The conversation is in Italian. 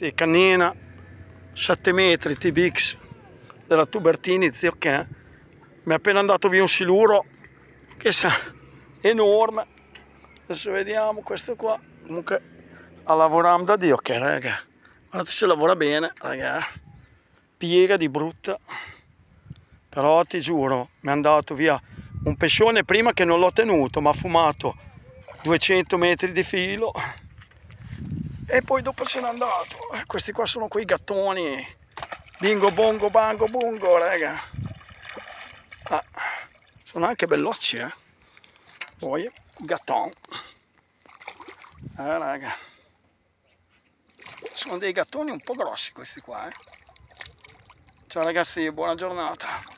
Sì, cannina 7 metri TBX della Tubertini zio che mi è appena andato via un siluro che sa enorme. Adesso vediamo questo qua. Comunque a lavorare da Dio che raga. Guardate se lavora bene raga. Piega di brutta. Però ti giuro mi è andato via un pescione prima che non l'ho tenuto ma ha fumato 200 metri di filo e poi dopo se n'è andato. Eh, questi qua sono quei gattoni. Bingo bongo bango bungo raga. Ah, sono anche bellocci eh. Poi gatton. Eh raga. Sono dei gattoni un po' grossi questi qua eh. Ciao ragazzi buona giornata